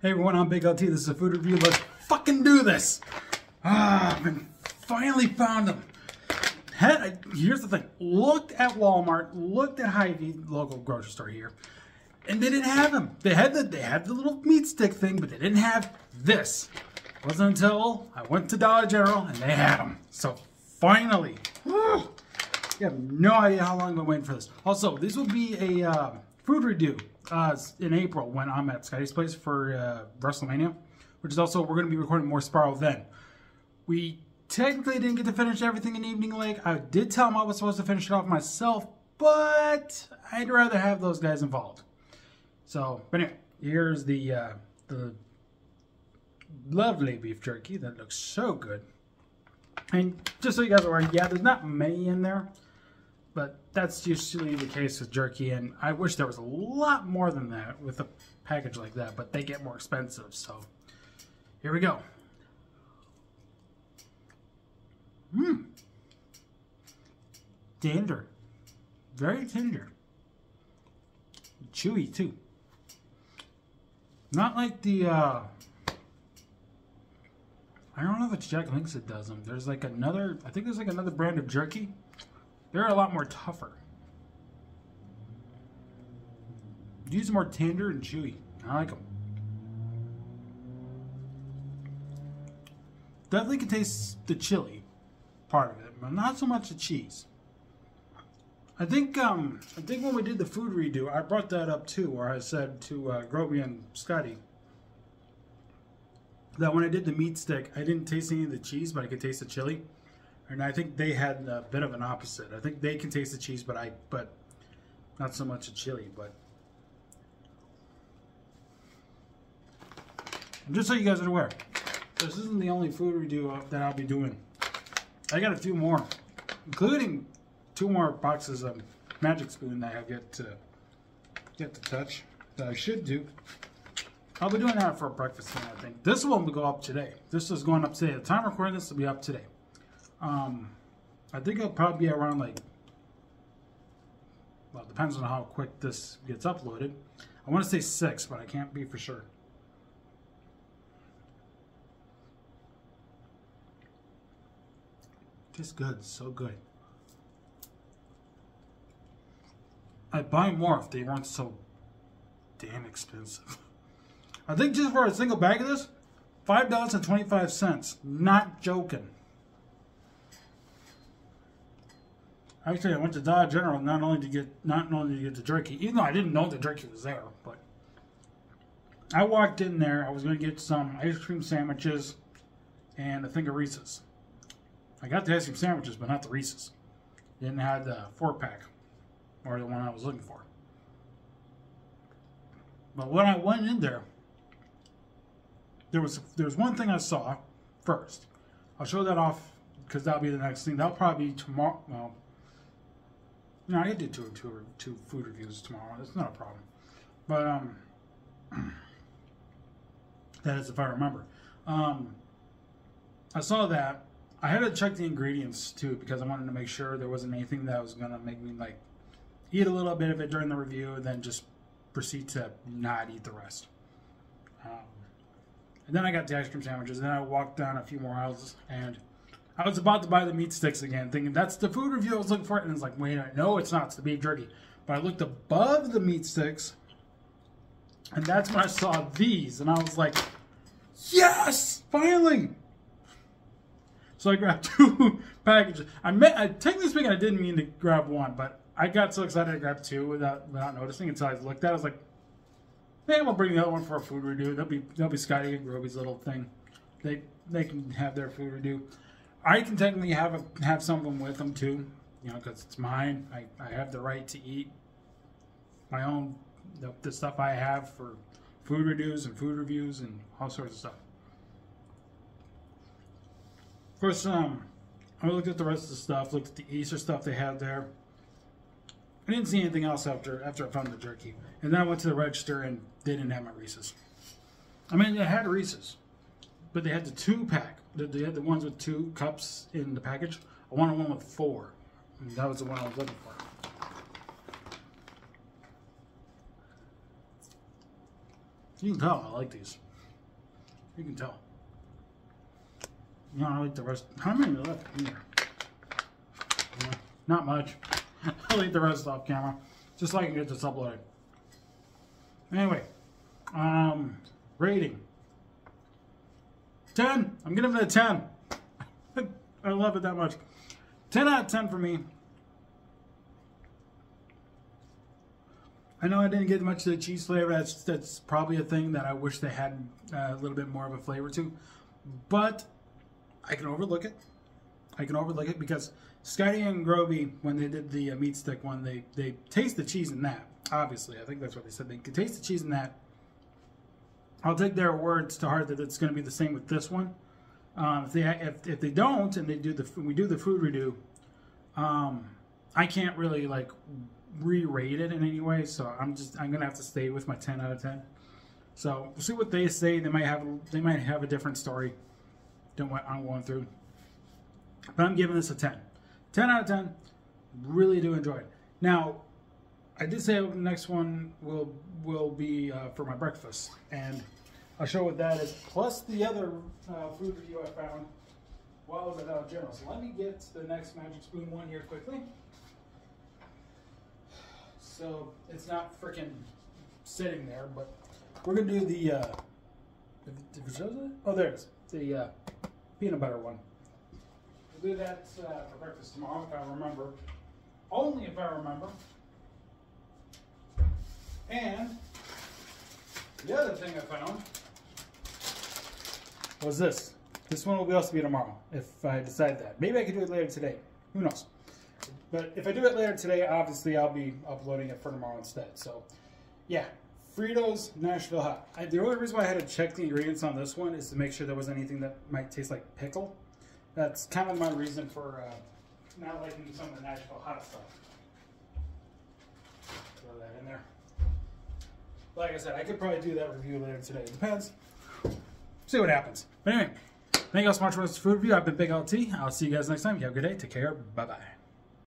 Hey everyone, I'm Big LT. This is a food review. Let's fucking do this. Ah, I finally found them. Had, here's the thing. Looked at Walmart, looked at Hy-Vee, local grocery store here, and they didn't have them. They had the they had the little meat stick thing, but they didn't have this. It wasn't until I went to Dollar General and they had them. So finally, whew, you have no idea how long I've been waiting for this. Also, this will be a uh, food review uh, in April when I'm at Scotty's place for uh, WrestleMania, which is also we're going to be recording more Sparrow then. We technically didn't get to finish everything in Evening Lake. I did tell him I was supposed to finish it off myself, but I'd rather have those guys involved. So, but anyway, here's the uh, the lovely beef jerky that looks so good. And just so you guys are aware, yeah, there's not many in there, but that's usually the case with jerky. And I wish there was a lot more than that with a package like that, but they get more expensive. So here we go. Mmm. Tender. Very tender. Chewy too. Not like the uh, I don't know if it's Jack Links that does them. There's like another, I think there's like another brand of jerky. They're a lot more tougher. These are more tender and chewy. I like them. Definitely can taste the chili part of it, but not so much the cheese. I think um, I think when we did the food redo, I brought that up too, where I said to uh, Groby and Scotty, that when I did the meat stick, I didn't taste any of the cheese, but I could taste the chili. And I think they had a bit of an opposite. I think they can taste the cheese, but I but not so much the chili. But just so you guys are aware, this isn't the only food review uh, that I'll be doing. I got a few more, including two more boxes of Magic Spoon that I have yet to get to touch that I should do. I'll be doing that for breakfast I think. This one will go up today. This is going up today. The time recording this will be up today. Um, I think it'll probably be around like, well, it depends on how quick this gets uploaded. I want to say 6, but I can't be for sure. Tastes good. So good. I'd buy more if they weren't so damn expensive. I think just for a single bag of this, five dollars and twenty-five cents. Not joking. Actually, I went to Dollar General not only to get not only to get the jerky, even though I didn't know the jerky was there, but I walked in there. I was going to get some ice cream sandwiches and a thing of Reese's. I got the ice cream sandwiches, but not the Reese's. Didn't have the four pack or the one I was looking for. But when I went in there, there was there was one thing I saw first. I'll show that off because that'll be the next thing. That'll probably be tomorrow. Well, no, I did two two two food reviews tomorrow. That's not a problem. But um, that is if I remember. Um, I saw that. I had to check the ingredients too because I wanted to make sure there wasn't anything that was gonna make me like eat a little bit of it during the review and then just proceed to not eat the rest. Um, and then I got the ice cream sandwiches. And then I walked down a few more aisles and I was about to buy the meat sticks again, thinking that's the food review I was looking for. And it's like, wait no, it's not. It's the beef jerky. But I looked above the meat sticks, and that's when I saw these, and I was like, yes, finally. So I grabbed two packages. I meant, I, technically speaking, I didn't mean to grab one, but I got so excited I grabbed two without without noticing until I looked at. it. I was like, Maybe we'll bring the other one for a food review. That'll be that'll be Scotty and Groby's little thing. They they can have their food review. I can technically have a, have some of them with them too, you know, because it's mine. I, I have the right to eat my own the, the stuff I have for food reviews and food reviews and all sorts of stuff. Of course, um, I looked at the rest of the stuff. Looked at the Easter stuff they had there. I didn't see anything else after after I found the jerky. And then I went to the register and didn't have my Reese's. I mean, they had Reese's, but they had the two pack. They had the ones with two cups in the package. I wanted one with four. And that was the one I was looking for. You can tell I like these. You can tell. You know, I like the rest. How many left in there? Yeah, not much. I'll eat the rest off camera. Just so I can get this uploaded. Anyway. Um, rating. 10. I'm giving it a 10. I love it that much. 10 out of 10 for me. I know I didn't get much of the cheese flavor. That's that's probably a thing that I wish they had uh, a little bit more of a flavor to. But I can overlook it. I can overlook it because Scotty and Groby, when they did the uh, meat stick one, they they taste the cheese in that. Obviously, I think that's what they said. They can taste the cheese in that. I'll take their words to heart that it's going to be the same with this one. Um, if they if, if they don't and they do the we do the food redo, um, I can't really like re-rate it in any way. So I'm just I'm gonna have to stay with my 10 out of 10. So we'll see what they say. They might have they might have a different story than what I'm going through. But I'm giving this a 10. 10 out of 10. Really do enjoy it. Now, I did say the next one will will be uh, for my breakfast, and I'll show what that is. Plus the other uh, food review I found while I was at General. So let me get the next Magic Spoon one here quickly. So it's not freaking sitting there, but we're gonna do the. Uh, oh there it is. The uh, peanut butter one. We'll do that uh, for breakfast tomorrow if I remember. Only if I remember. And the other thing I found was this. This one will also be tomorrow if I decide that. Maybe I could do it later today. Who knows? But if I do it later today, obviously I'll be uploading it for tomorrow instead. So, yeah, Fritos Nashville Hot. I, the only reason why I had to check the ingredients on this one is to make sure there was anything that might taste like pickle. That's kind of my reason for uh, not liking some of the Nashville Hot stuff. Throw that in there. Like I said, I could probably do that review later today. It depends. See what happens. But anyway, thank you all so much for this food review. I've been Big LT. I'll see you guys next time. You have a good day. Take care. Bye-bye.